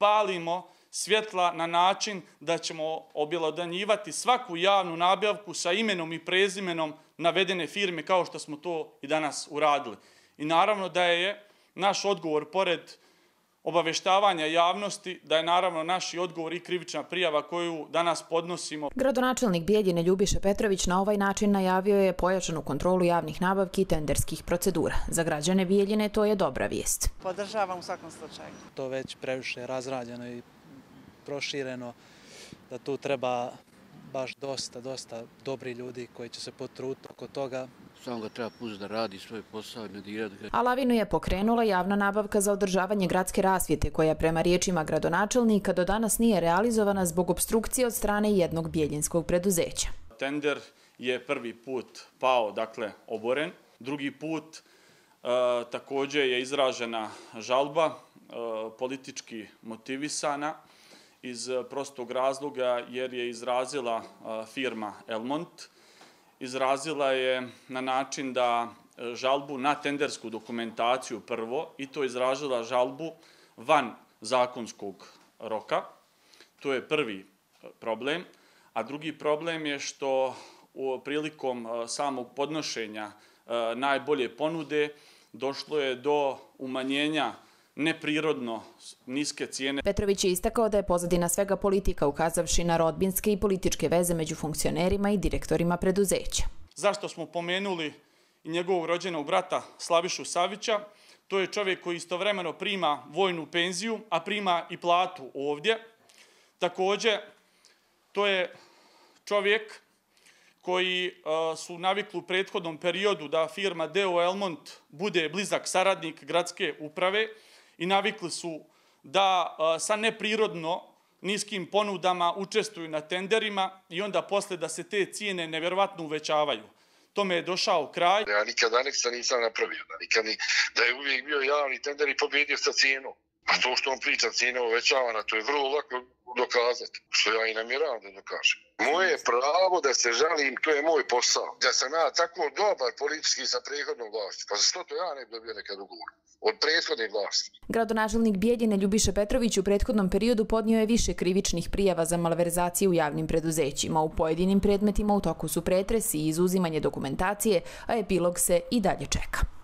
palimo svjetla na način da ćemo objelodanjivati svaku javnu nabavku sa imenom i prezimenom navedene firme kao što smo to i danas uradili. I naravno da je naš odgovor pored obaveštavanja javnosti, da je naravno naš odgovor i krivična prijava koju danas podnosimo. Gradonačelnik Bijeljine Ljubiše Petrović na ovaj način najavio je pojačanu kontrolu javnih nabavki i tenderskih procedura. Za građane Bijeljine to je dobra vijest. Podržavam u svakom slučaju. To već previše razrađeno i prošireno, da tu treba baš dosta, dosta dobri ljudi koji će se potruti oko toga. Samo ga treba pustiti da radi svoj posao i ne dirati ga. A lavinu je pokrenula javna nabavka za održavanje gradske rasvijete koja prema riječima gradonačelnika do danas nije realizovana zbog obstrukcije od strane jednog bijeljinskog preduzeća. Tender je prvi put pao, dakle, oboren. Drugi put e, također je izražena žalba, e, politički motivisana iz eh, prostog razloga jer je izrazila eh, firma Elmont, izrazila je na način da eh, žalbu na tendersku dokumentaciju prvo i to izražila žalbu van zakonskog roka. To je prvi problem. A drugi problem je što u prilikom samog podnošenja najbolje ponude došlo je do umanjenja neprirodno niske cijene. Petrović je istakao da je pozadina svega politika ukazavši na rodbinske i političke veze među funkcionerima i direktorima preduzeća. Zašto smo pomenuli i njegovog rođenog brata Slavišu Savića? To je čovjek koji istovremeno prima vojnu penziju, a prima i platu ovdje. Također, to je čovjek koji e, su navikli u prethodnom periodu da firma Deo Elmont bude blizak saradnik gradske uprave, i navikli su da sa neprirodno niskim ponudama učestvuju na tenderima i onda posle da se te cijene nevjerovatno uvećavaju. Tome je došao kraj. Ja nikad aneksa nisam napravio, da, nikad ni, da je uvijek bio javni tender i pobjedio sa cijenom. A to što on priča cijene uvećavana, to je vrlo lako dokazati, što ja i namjeravam da dokažem. Moje pravo da se žalim, to je moj posao. Da sam ja tako dobar politički sa prehodnom vlašću, pa zašto to ja ne bi dobio nekad ugovor? Od prethodne vlasti. Gradonačelnik Bijeljine Ljubiše Petrović u prethodnom periodu podnio je više krivičnih prijava za malverzacije u javnim preduzećima. U pojedinim predmetima u toku su pretresi i izuzimanje dokumentacije, a epilog se i dalje čeka.